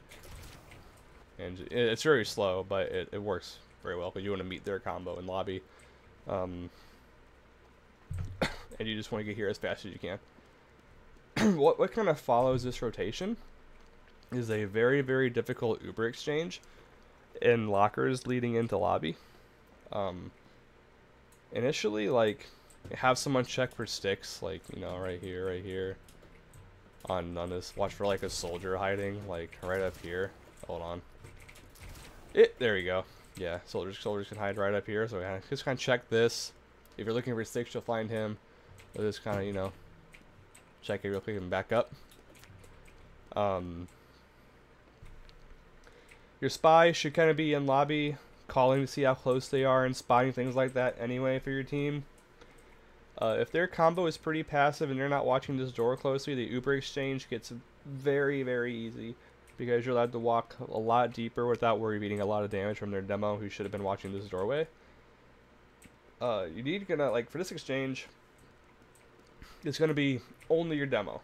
[SPEAKER 1] And it's very slow, but it, it works very well because you want to meet their combo in lobby. Um, and you just want to get here as fast as you can. what what kind of follows this rotation is a very very difficult Uber exchange in lockers leading into lobby. Um, initially, like have someone check for sticks, like you know right here, right here. On on this, watch for like a soldier hiding, like right up here. Hold on. It there you go. Yeah, soldiers soldiers can hide right up here. So just kind of check this. If you're looking for sticks, you'll find him. So just kind of you know check it real quick and back up. Um, your spy should kind of be in lobby, calling to see how close they are and spotting things like that anyway for your team. Uh, if their combo is pretty passive and you're not watching this door closely, the Uber exchange gets very, very easy because you're allowed to walk a lot deeper without worry eating a lot of damage from their demo who should have been watching this doorway. Uh, you need gonna like, for this exchange, it's going to be only your demo.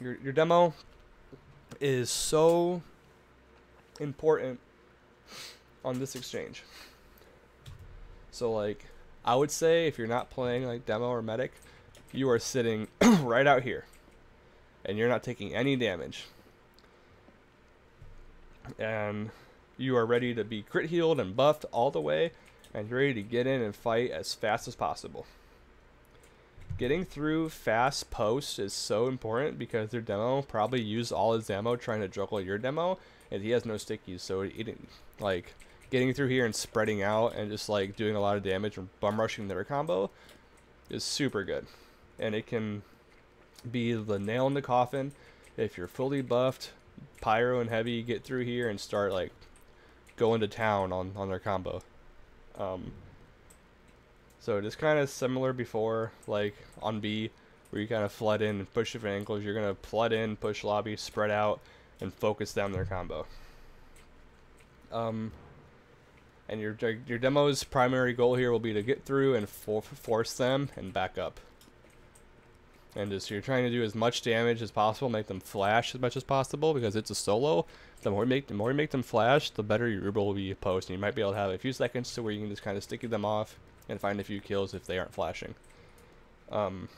[SPEAKER 1] Your, your demo is so important on this exchange. So like I would say if you're not playing like demo or medic, you are sitting right out here and you're not taking any damage. And you are ready to be crit healed and buffed all the way and you're ready to get in and fight as fast as possible. Getting through fast post is so important because their demo probably used all his ammo trying to juggle your demo and he has no stickies, so he didn't like getting through here and spreading out and just like doing a lot of damage and bum rushing their combo is super good. And it can be the nail in the coffin if you're fully buffed, pyro and heavy get through here and start like going to town on, on their combo. Um, so it is kind of similar before, like on B, where you kind of flood in and push different angles. You're to flood in, push lobby, spread out, and focus down their combo. Um, and your your demo's primary goal here will be to get through and for force them and back up. And just you're trying to do as much damage as possible, make them flash as much as possible because it's a solo. The more you make the more you make them flash, the better your Uber will be post. And you might be able to have a few seconds to where you can just kind of sticky them off and find a few kills if they aren't flashing. Um,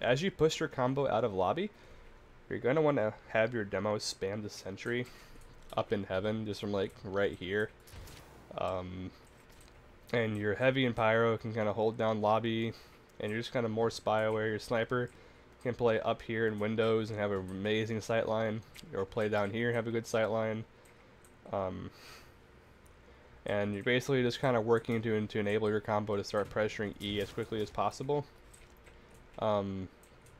[SPEAKER 1] as you push your combo out of lobby, you're going to want to have your demo spam the sentry up in heaven, just from like right here. Um, and your heavy and pyro can kind of hold down lobby, and you're just kind of more spy aware. Your sniper can play up here in windows and have an amazing sight line, or play down here and have a good sight line. Um, and you're basically just kind of working to, to enable your combo to start pressuring E as quickly as possible. Um,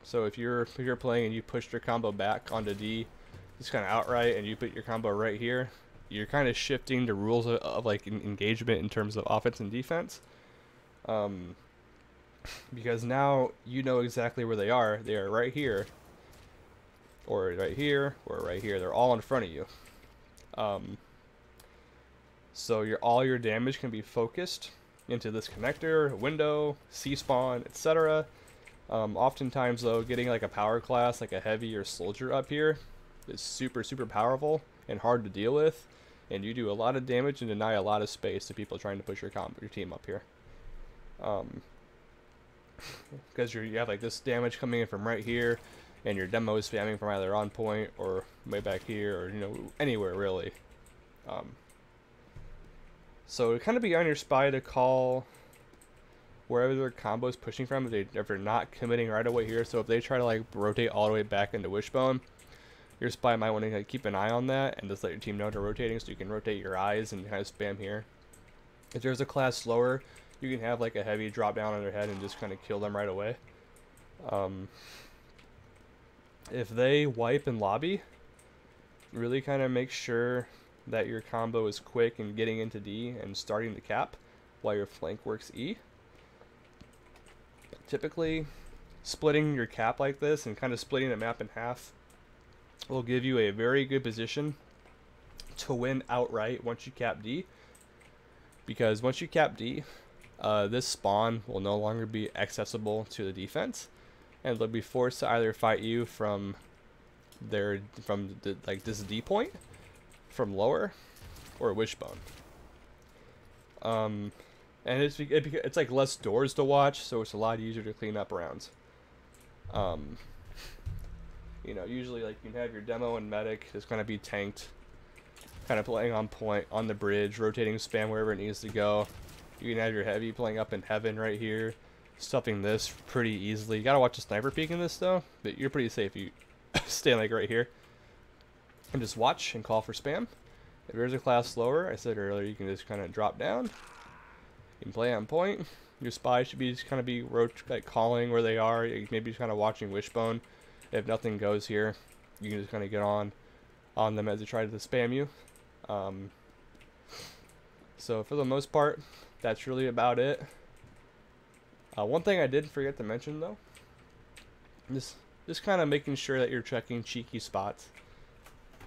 [SPEAKER 1] so if you're if you're playing and you pushed your combo back onto D, just kind of outright, and you put your combo right here, you're kind of shifting the rules of, of like engagement in terms of offense and defense. Um, because now you know exactly where they are. They are right here, or right here, or right here. They're all in front of you. Um, so your all your damage can be focused into this connector, window, C spawn, etc. Um, oftentimes, though, getting like a power class, like a heavy or soldier up here, is super, super powerful and hard to deal with. And you do a lot of damage and deny a lot of space to people trying to push your your team up here. Um, because you you have like this damage coming in from right here, and your demo is spamming from either on point or way back here, or you know anywhere really. Um, so it kind of be on your spy to call wherever their combo is pushing from, if, they, if they're not committing right away here. So if they try to like rotate all the way back into Wishbone, your spy might want to like, keep an eye on that and just let your team know they're rotating so you can rotate your eyes and kind of spam here. If there's a class slower, you can have like a heavy drop down on their head and just kind of kill them right away. Um, if they wipe and lobby, really kind of make sure that your combo is quick and getting into D and starting the cap while your flank works E typically splitting your cap like this and kind of splitting the map in half will give you a very good position to win outright once you cap D. Because once you cap D, uh, this spawn will no longer be accessible to the defense, and they'll be forced to either fight you from their from the, like this D point, from lower, or wishbone. Um, and it's it, it's like less doors to watch, so it's a lot easier to clean up rounds. Um, You know, usually like you have your demo and medic is going to be tanked, kind of playing on point on the bridge, rotating spam wherever it needs to go. You can have your heavy playing up in heaven right here, stuffing this pretty easily. You gotta watch the sniper peek in this though, but you're pretty safe. You stay like right here and just watch and call for spam. If there's a class slower, I said earlier, you can just kind of drop down. You can play on point. Your spy should be just kind of be roach like calling where they are. Maybe just kind of watching wishbone. If nothing goes here, you can just kind of get on on them as they try to spam you. Um, so for the most part, that's really about it. Uh, one thing I did forget to mention though, just just kind of making sure that you're checking cheeky spots.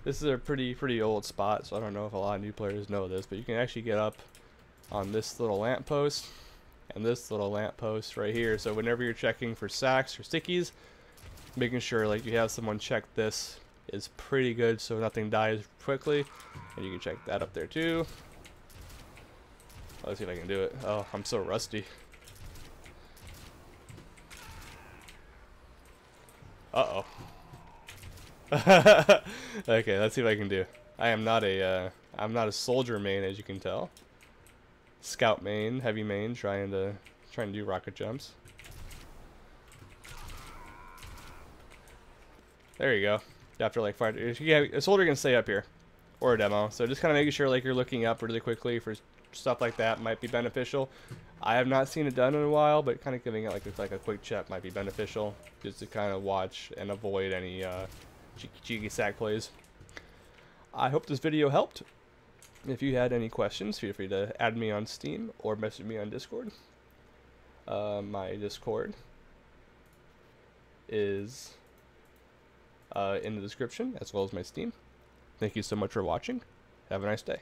[SPEAKER 1] This is a pretty pretty old spot, so I don't know if a lot of new players know this, but you can actually get up on this little lamppost and this little lamppost right here. So whenever you're checking for sacks or stickies, making sure like you have someone check this is pretty good so nothing dies quickly. And you can check that up there too. Let's see if I can do it. Oh, I'm so rusty. Uh-oh. okay, let's see what I can do. I am not a, uh, I'm not a soldier main, as you can tell. Scout main, heavy main, trying to, trying to do rocket jumps. There you go. After like five, yeah, a soldier can stay up here, or a demo. So just kind of making sure like you're looking up really quickly for stuff like that might be beneficial. I have not seen it done in a while, but kind of giving it like a, like a quick check might be beneficial, just to kind of watch and avoid any uh, cheeky, cheeky sack plays. I hope this video helped. If you had any questions, feel free to add me on Steam or message me on Discord. Uh, my Discord is uh, in the description, as well as my Steam. Thank you so much for watching. Have a nice day.